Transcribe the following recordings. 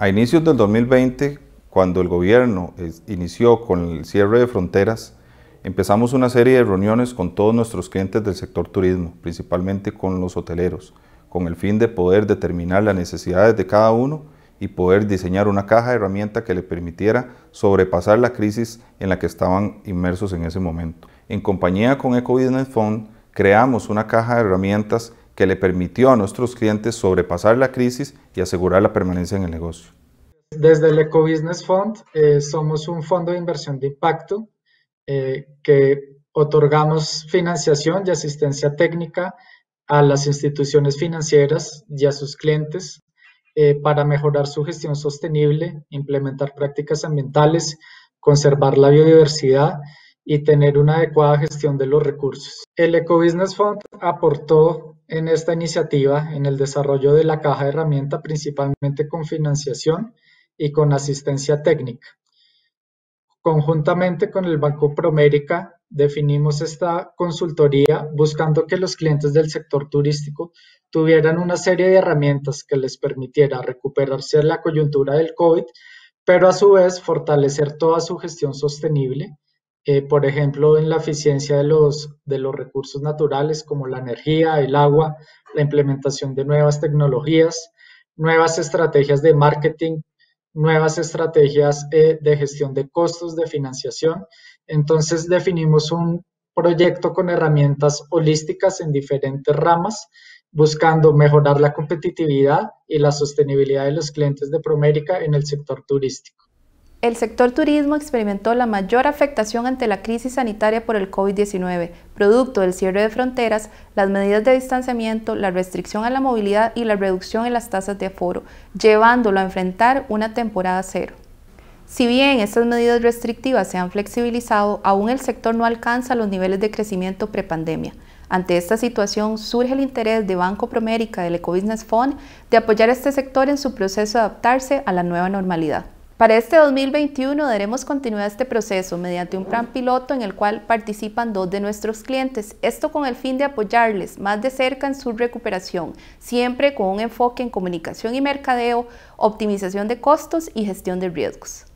A inicios del 2020, cuando el gobierno inició con el cierre de fronteras, empezamos una serie de reuniones con todos nuestros clientes del sector turismo, principalmente con los hoteleros, con el fin de poder determinar las necesidades de cada uno y poder diseñar una caja de herramientas que le permitiera sobrepasar la crisis en la que estaban inmersos en ese momento. En compañía con Eco Business Fund, creamos una caja de herramientas que le permitió a nuestros clientes sobrepasar la crisis y asegurar la permanencia en el negocio. Desde el Eco Business Fund eh, somos un fondo de inversión de impacto eh, que otorgamos financiación y asistencia técnica a las instituciones financieras y a sus clientes eh, para mejorar su gestión sostenible, implementar prácticas ambientales, conservar la biodiversidad y tener una adecuada gestión de los recursos. El Ecobusiness Fund aportó en esta iniciativa en el desarrollo de la caja de herramienta principalmente con financiación y con asistencia técnica. Conjuntamente con el Banco Promérica definimos esta consultoría buscando que los clientes del sector turístico tuvieran una serie de herramientas que les permitiera recuperarse de la coyuntura del COVID, pero a su vez fortalecer toda su gestión sostenible eh, por ejemplo, en la eficiencia de los, de los recursos naturales como la energía, el agua, la implementación de nuevas tecnologías, nuevas estrategias de marketing, nuevas estrategias eh, de gestión de costos, de financiación. Entonces definimos un proyecto con herramientas holísticas en diferentes ramas, buscando mejorar la competitividad y la sostenibilidad de los clientes de Promérica en el sector turístico. El sector turismo experimentó la mayor afectación ante la crisis sanitaria por el COVID-19, producto del cierre de fronteras, las medidas de distanciamiento, la restricción a la movilidad y la reducción en las tasas de aforo, llevándolo a enfrentar una temporada cero. Si bien estas medidas restrictivas se han flexibilizado, aún el sector no alcanza los niveles de crecimiento prepandemia. Ante esta situación surge el interés de Banco Promérica del Ecobusiness Fund de apoyar este sector en su proceso de adaptarse a la nueva normalidad. Para este 2021 daremos continuidad a este proceso mediante un plan piloto en el cual participan dos de nuestros clientes, esto con el fin de apoyarles más de cerca en su recuperación, siempre con un enfoque en comunicación y mercadeo, optimización de costos y gestión de riesgos.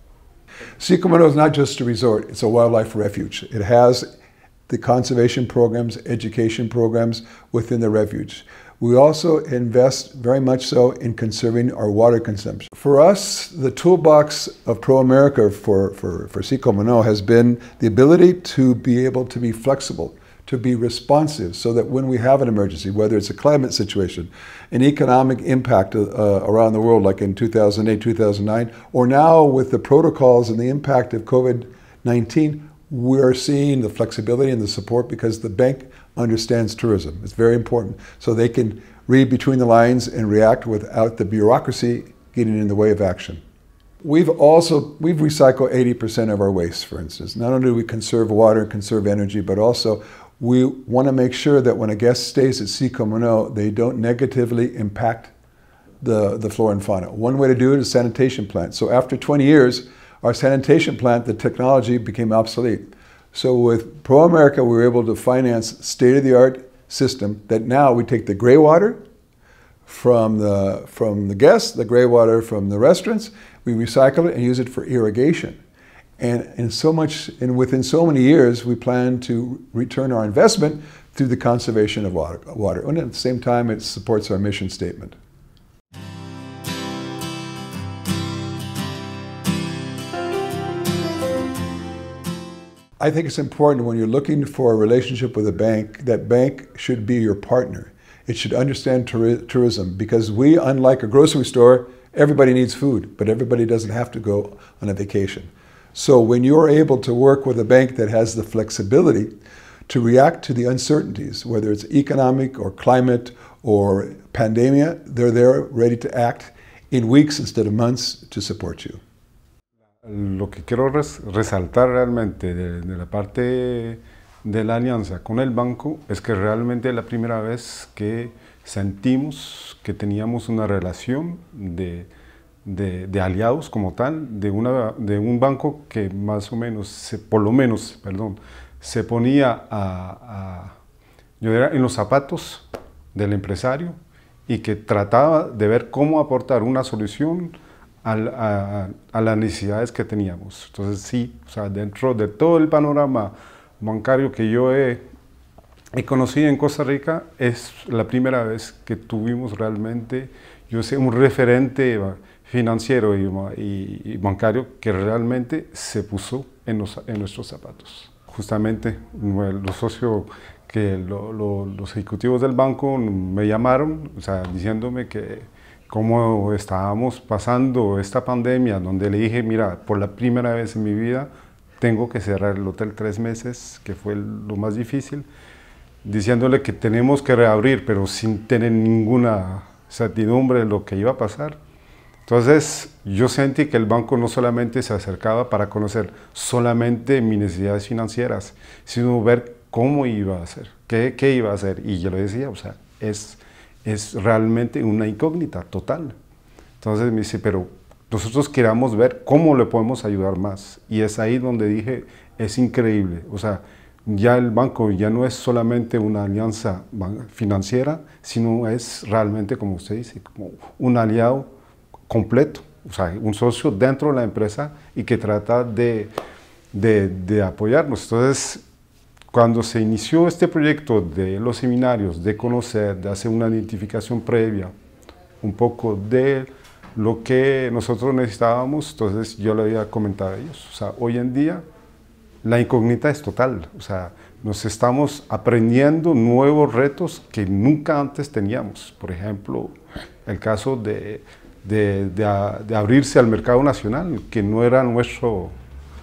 Sicamano is not just a resort, it's a wildlife refuge. It has the conservation programs, education programs within the refuge. We also invest very much so in conserving our water consumption. For us, the toolbox of Pro America for, for, for Seco has been the ability to be able to be flexible, to be responsive, so that when we have an emergency, whether it's a climate situation, an economic impact uh, around the world, like in 2008, 2009, or now with the protocols and the impact of COVID 19, we're seeing the flexibility and the support because the bank understands tourism. It's very important. So they can read between the lines and react without the bureaucracy getting in the way of action. We've also, we've recycled 80% of our waste, for instance. Not only do we conserve water and conserve energy, but also we want to make sure that when a guest stays at Mono, they don't negatively impact the, the flora and fauna. One way to do it is sanitation plant. So after 20 years, our sanitation plant, the technology became obsolete. So with Pro America, we were able to finance state-of-the-art system that now we take the gray water from the, from the guests, the gray water from the restaurants, we recycle it and use it for irrigation. And in so much, and within so many years, we plan to return our investment through the conservation of water, water. And at the same time, it supports our mission statement. I think it's important when you're looking for a relationship with a bank, that bank should be your partner. It should understand tourism because we, unlike a grocery store, everybody needs food, but everybody doesn't have to go on a vacation. So when you're able to work with a bank that has the flexibility to react to the uncertainties, whether it's economic or climate or pandemia, they're there ready to act in weeks instead of months to support you. Lo que quiero resaltar realmente de, la parte de la alianza con el banco es que realmente es la primera vez que sentimos que teníamos una relación de, aliados como tal, de, una, de un banco que más o menos, por lo menos, perdón, se ponía a, en los zapatos del empresario y que trataba de ver cómo aportar una solución a, las necesidades que teníamos. Entonces sí, o sea, dentro de todo el panorama bancario que yo he, he conocido en Costa Rica, es la primera vez que tuvimos realmente, yo sé, un referente financiero y, bancario que realmente se puso en, en nuestros zapatos. Justamente los socios que los ejecutivos del banco me llamaron, o sea, diciéndome que cómo estábamos pasando esta pandemia, donde le dije, mira, por la primera vez en mi vida tengo que cerrar el hotel tres meses, que fue lo más difícil, diciéndole que tenemos que reabrir, pero sin tener ninguna certidumbre de lo que iba a pasar. Entonces yo sentí que el banco no solamente se acercaba para conocer solamente mis necesidades financieras, sino ver cómo iba a hacer, qué, qué iba a hacer. Y yo le decía, o sea, es es realmente una incógnita total. Entonces me dice, pero nosotros queramos ver cómo le podemos ayudar más. Y es ahí donde dije, es increíble. O sea, ya el banco ya no es solamente una alianza financiera, sino es realmente, como usted dice, como un aliado completo, o sea, un socio dentro de la empresa y que trata de, de, de apoyarnos. Entonces, cuando se inició este proyecto de los seminarios, de conocer, de hacer una identificación previa, un poco de lo que nosotros necesitábamos, entonces yo le había comentado a ellos, o sea, hoy en día la incógnita es total, o sea, nos estamos aprendiendo nuevos retos que nunca antes teníamos. Por ejemplo, el caso de, de, abrirse al mercado nacional, que no era nuestro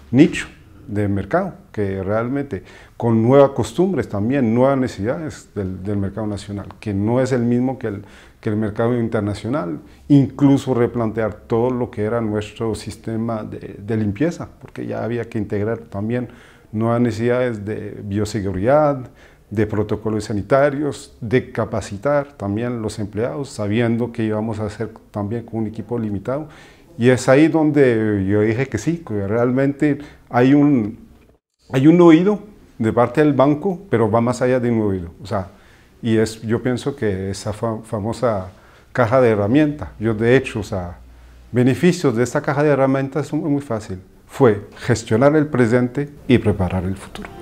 nicho de mercado, que realmente con nuevas costumbres también, nuevas necesidades del, del, mercado nacional, que no es el mismo que el, que el mercado internacional, incluso replantear todo lo que era nuestro sistema de, de limpieza, porque ya había que integrar también nuevas necesidades de bioseguridad, de protocolos sanitarios, de capacitar también los empleados, sabiendo que íbamos a hacer también con un equipo limitado. Y es ahí donde yo dije que sí, que realmente hay un, hay un oído de parte del banco, pero va más allá de un oído. O sea, y es, yo pienso que esa famosa caja de herramientas, yo de hecho, o beneficios de esta caja de herramientas son muy fácil. Fue gestionar el presente y preparar el futuro.